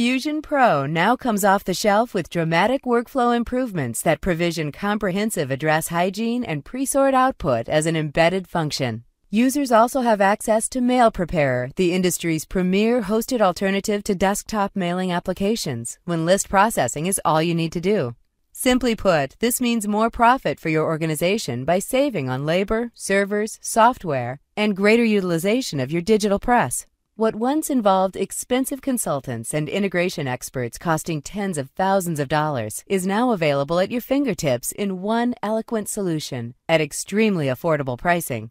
Fusion Pro now comes off the shelf with dramatic workflow improvements that provision comprehensive address hygiene and pre-sort output as an embedded function. Users also have access to Mail Preparer, the industry's premier hosted alternative to desktop mailing applications, when list processing is all you need to do. Simply put, this means more profit for your organization by saving on labor, servers, software, and greater utilization of your digital press. What once involved expensive consultants and integration experts costing tens of thousands of dollars is now available at your fingertips in one eloquent solution at extremely affordable pricing.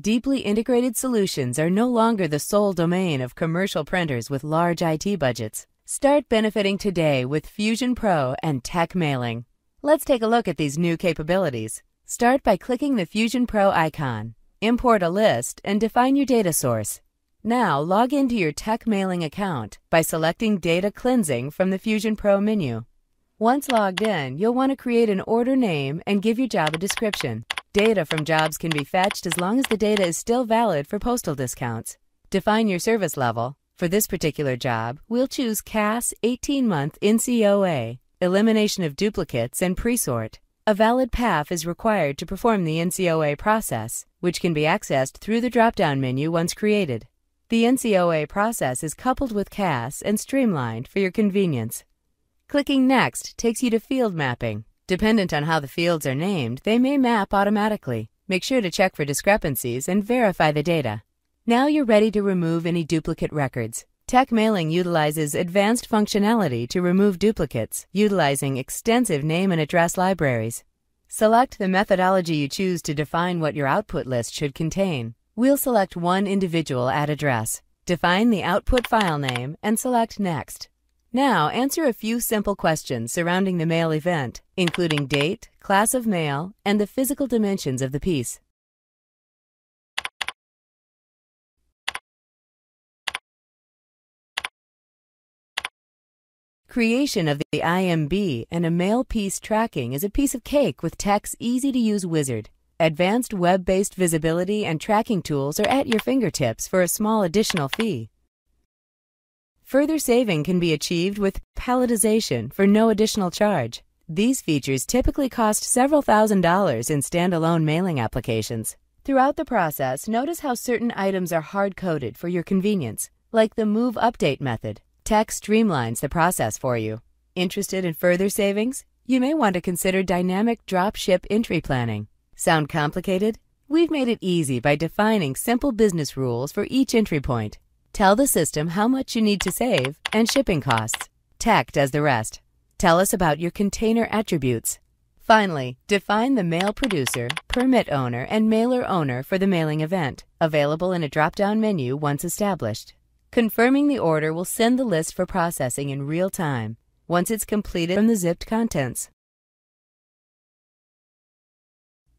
Deeply integrated solutions are no longer the sole domain of commercial printers with large IT budgets. Start benefiting today with Fusion Pro and TEC Mailing. Let's take a look at these new capabilities. Start by clicking the Fusion Pro icon. Import a list and define your data source. Now log into your TEC Mailing account by selecting Data Cleansing from the Fusion Pro menu. Once logged in, you'll want to create an order name and give your job a description. Data from jobs can be fetched as long as the data is still valid for postal discounts. Define your service level. For this particular job, we'll choose CASS 18 month NCOA, elimination of duplicates, and presort. A valid PAF is required to perform the NCOA process, which can be accessed through the drop down menu once created. The NCOA process is coupled with CASS and streamlined for your convenience. Clicking Next takes you to field mapping. Dependent on how the fields are named, they may map automatically. Make sure to check for discrepancies and verify the data. Now you're ready to remove any duplicate records. TEC Mailing utilizes advanced functionality to remove duplicates, utilizing extensive name and address libraries. Select the methodology you choose to define what your output list should contain. We'll select one individual at address. Define the output file name and select Next. Now, answer a few simple questions surrounding the mail event, including date, class of mail, and the physical dimensions of the piece. Creation of the IMB and a mail piece tracking is a piece of cake with TEC's easy-to-use wizard. Advanced web-based visibility and tracking tools are at your fingertips for a small additional fee. Further saving can be achieved with palletization for no additional charge. These features typically cost several thousand dollars in standalone mailing applications. Throughout the process, notice how certain items are hard-coded for your convenience, like the Move Update method. TEC streamlines the process for you. Interested in further savings? You may want to consider dynamic drop ship entry planning. Sound complicated? We've made it easy by defining simple business rules for each entry point. Tell the system how much you need to save and shipping costs. TEC does the rest. Tell us about your container attributes. Finally, define the mail producer, permit owner, and mailer owner for the mailing event, available in a drop down menu once established. Confirming the order will send the list for processing in real time once it's completed from the zipped contents.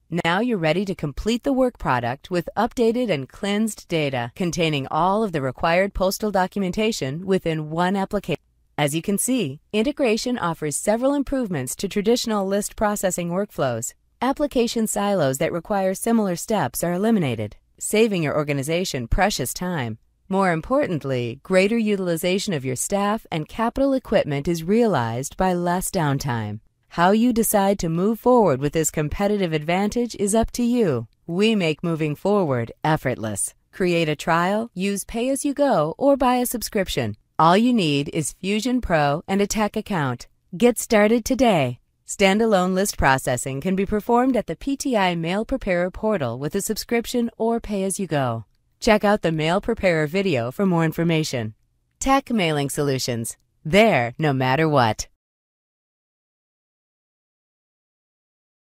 Now you're ready to complete the work product with updated and cleansed data containing all of the required postal documentation within one application. As you can see, integration offers several improvements to traditional list processing workflows. Application silos that require similar steps are eliminated, saving your organization precious time. More importantly, greater utilization of your staff and capital equipment is realized by less downtime. How you decide to move forward with this competitive advantage is up to you. We make moving forward effortless. Create a trial, use pay as you go, or buy a subscription. All you need is Fusion Pro and a TEC account. Get started today. Standalone list processing can be performed at the PTI Mail Preparer portal with a subscription or pay as you go. Check out the Mail Preparer video for more information. TEC Mailing Solutions. There, no matter what.